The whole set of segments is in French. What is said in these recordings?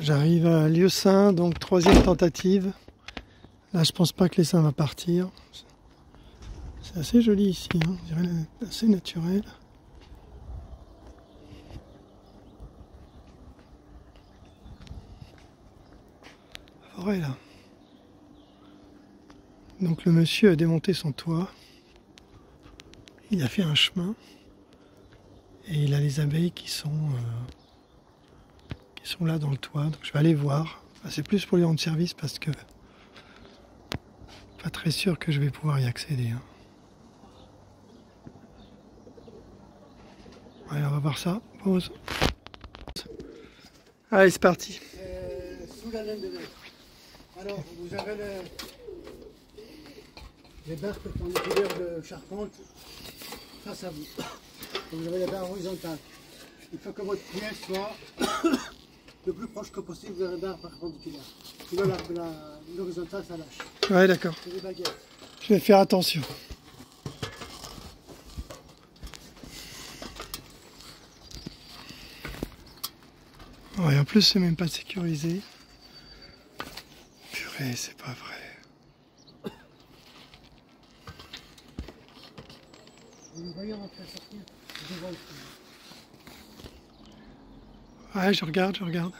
J'arrive à Lieu Saint, donc troisième tentative. Là, je pense pas que l'essaim va partir. C'est assez joli ici, hein. je dirais assez naturel. Forêt là. Donc le monsieur a démonté son toit. Il a fait un chemin. Et il a les abeilles qui sont, euh, qui sont là dans le toit. Donc je vais aller voir. c'est plus pour lui rendre service parce que pas très sûr que je vais pouvoir y accéder. Hein. Allez, on va voir ça. Pause. Allez, c'est parti. Sous la laine de verre. Alors, vous avez le, les barres qui de charpente face à vous. Vous avez les barres horizontales. Il faut que votre pièce soit le plus proche que possible de la barre perpendiculaire. Sinon, l'horizontale, ça lâche. Ouais, d'accord. Je vais faire attention. Ouais, en plus, c'est même pas sécurisé. Purée, c'est pas vrai. Ouais, je regarde, je regarde.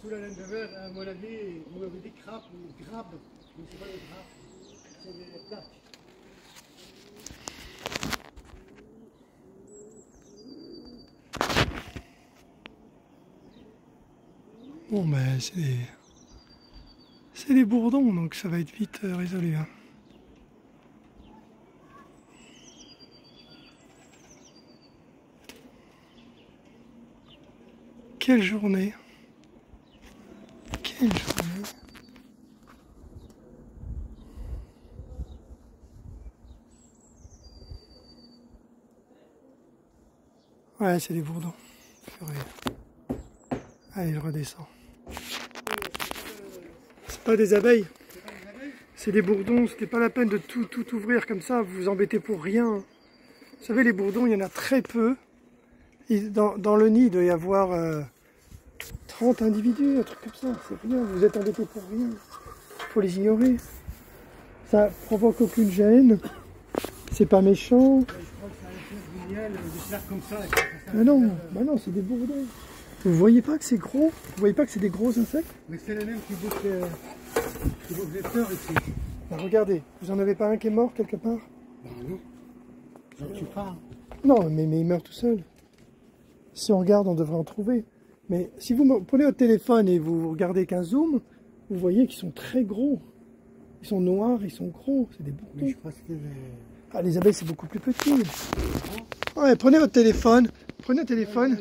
Sous la laine de verre, à mon avis, vous m'avez dit crabe ou grabe, mais c'est pas des grappes, c'est des plaques. Bon ben c'est des... C'est des bourdons, donc ça va être vite euh, résolu. Hein. Quelle journée Ouais, c'est des bourdons. Allez, je redescends pas des abeilles. C'est des bourdons, c'était pas la peine de tout, tout ouvrir comme ça, vous vous embêtez pour rien. Vous savez, les bourdons, il y en a très peu. dans, dans, le nid, il doit y avoir 30 euh, individus, un truc comme ça, c'est rien, vous êtes embêtés pour rien. Il faut les ignorer. Ça provoque aucune gêne, c'est pas méchant. Mais non, mais non, c'est des bourdons. Vous voyez pas que c'est gros? Vous voyez pas que c'est des gros insectes? Mais c'est les mêmes qui bouffent les, qui bouffent les fleurs ici. Bah, regardez, vous en avez pas un qui est mort quelque part? Bah non. J'en tue pas. Non, mais, mais il meurt tout seul. Si on regarde, on devrait en trouver. Mais si vous prenez votre téléphone et vous regardez qu'un zoom, vous voyez qu'ils sont très gros. Ils sont noirs, ils sont gros. C'est des boutons. je pense que les... Ah, les abeilles, c'est beaucoup plus petit. Ouais, prenez votre téléphone. Prenez le téléphone.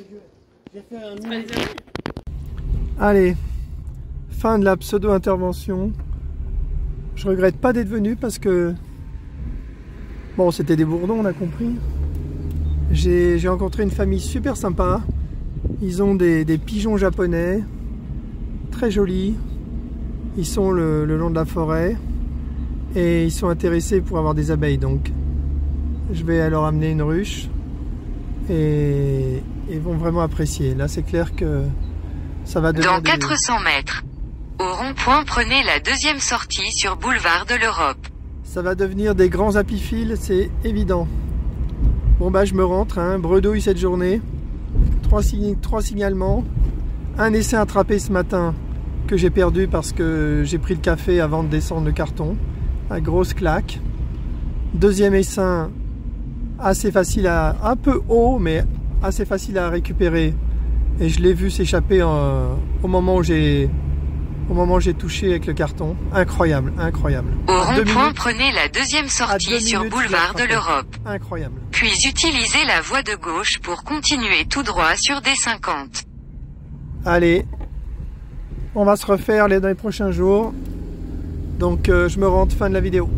Allez, fin de la pseudo-intervention. Je regrette pas d'être venu parce que... Bon, c'était des bourdons, on a compris. J'ai rencontré une famille super sympa. Ils ont des, pigeons japonais, très jolis. Ils sont le, le, long de la forêt et ils sont intéressés pour avoir des abeilles. Donc, je vais leur amener une ruche et, ils vont vraiment apprécier. Là, c'est clair que ça va devenir... Dans 400 mètres, au rond-point, prenez la deuxième sortie sur boulevard de l'Europe. Ça va devenir des grands apiphiles, c'est évident. Bon bah je me rentre, hein, bredouille cette journée. Trois, signalements. Un essai attrapé ce matin que j'ai perdu parce que j'ai pris le café avant de descendre le carton. Un grosse claque. Deuxième essaim assez facile à... un peu haut mais assez facile à récupérer. Et je l'ai vu s'échapper au moment où j'ai au moment où j'ai touché avec le carton. Incroyable, incroyable. Au rond-point, prenez la deuxième sortie sur boulevard de l'Europe. Incroyable. Puis utilisez la voie de gauche pour continuer tout droit sur D50. Allez, on va se refaire les, dans les prochains jours. Donc euh, je me rends fin de la vidéo.